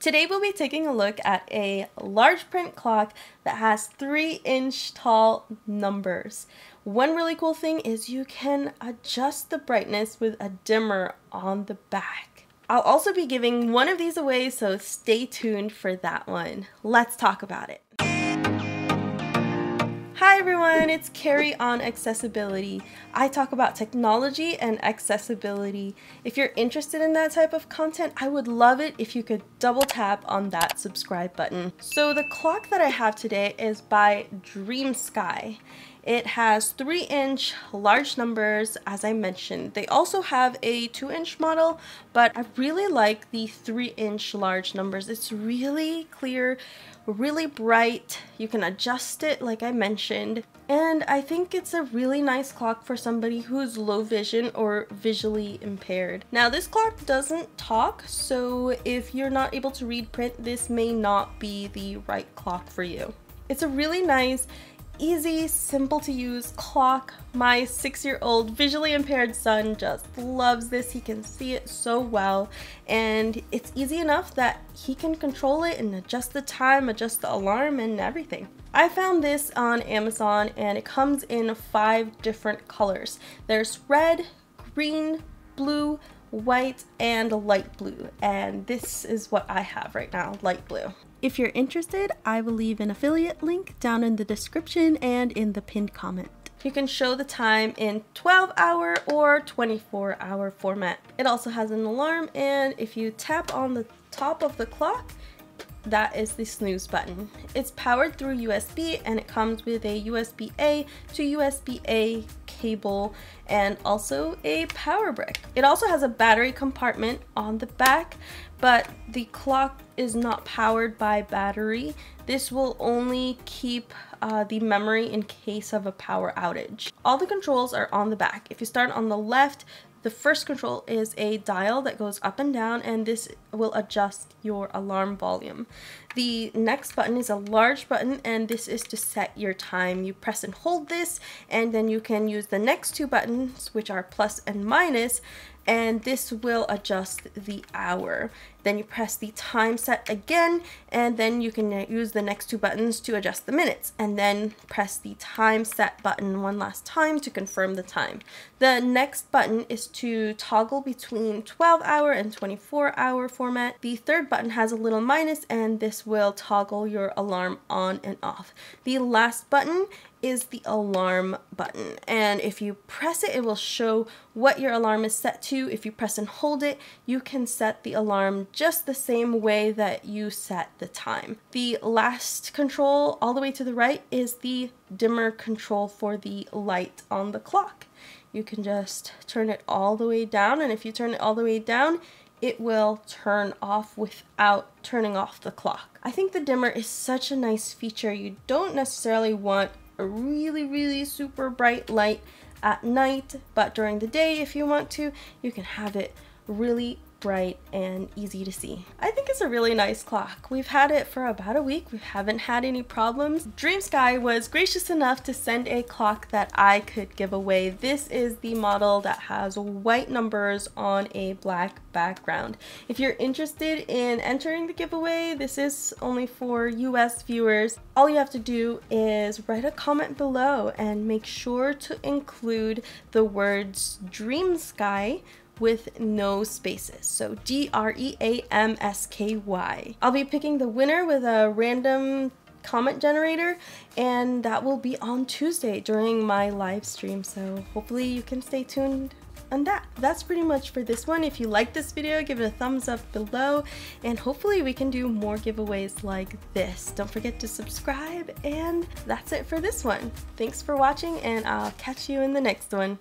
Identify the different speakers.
Speaker 1: Today we'll be taking a look at a large print clock that has 3 inch tall numbers. One really cool thing is you can adjust the brightness with a dimmer on the back. I'll also be giving one of these away so stay tuned for that one. Let's talk about it. Hi everyone, it's Carrie on Accessibility. I talk about technology and accessibility. If you're interested in that type of content, I would love it if you could double tap on that subscribe button. So the clock that I have today is by DreamSky. It has 3 inch large numbers as I mentioned. They also have a 2 inch model but I really like the 3 inch large numbers. It's really clear, really bright. You can adjust it like I mentioned. And I think it's a really nice clock for somebody who's low vision or visually impaired. Now this clock doesn't talk, so if you're not able to read print, this may not be the right clock for you. It's a really nice easy, simple to use clock. My six year old visually impaired son just loves this. He can see it so well and it's easy enough that he can control it and adjust the time, adjust the alarm and everything. I found this on Amazon and it comes in five different colors. There's red, green, blue, white, and light blue. And this is what I have right now, light blue. If you're interested, I will leave an affiliate link down in the description and in the pinned comment. You can show the time in 12 hour or 24 hour format. It also has an alarm and if you tap on the top of the clock, that is the snooze button. It's powered through USB and it comes with a USB-A to USB-A cable and also a power brick. It also has a battery compartment on the back, but the clock is not powered by battery. This will only keep uh, the memory in case of a power outage. All the controls are on the back. If you start on the left, the first control is a dial that goes up and down and this will adjust your alarm volume. The next button is a large button and this is to set your time. You press and hold this and then you can use the next two buttons which are plus and minus and this will adjust the hour. Then you press the time set again and then you can use the next two buttons to adjust the minutes and then press the time set button one last time to confirm the time. The next button is to toggle between 12 hour and 24 hour format. The third button has a little minus and this will toggle your alarm on and off. The last button is the alarm button and if you press it it will show what your alarm is set to if you press and hold it you can set the alarm just the same way that you set the time the last control all the way to the right is the dimmer control for the light on the clock you can just turn it all the way down and if you turn it all the way down it will turn off without turning off the clock. I think the dimmer is such a nice feature. You don't necessarily want a really, really super bright light at night, but during the day, if you want to, you can have it really bright and easy to see. I think it's a really nice clock. We've had it for about a week. We haven't had any problems. DreamSky was gracious enough to send a clock that I could give away. This is the model that has white numbers on a black background. If you're interested in entering the giveaway, this is only for US viewers. All you have to do is write a comment below and make sure to include the words DreamSky with no spaces. So D-R-E-A-M-S-K-Y. I'll be picking the winner with a random comment generator and that will be on Tuesday during my live stream. So hopefully you can stay tuned on that. That's pretty much for this one. If you like this video, give it a thumbs up below and hopefully we can do more giveaways like this. Don't forget to subscribe and that's it for this one. Thanks for watching and I'll catch you in the next one.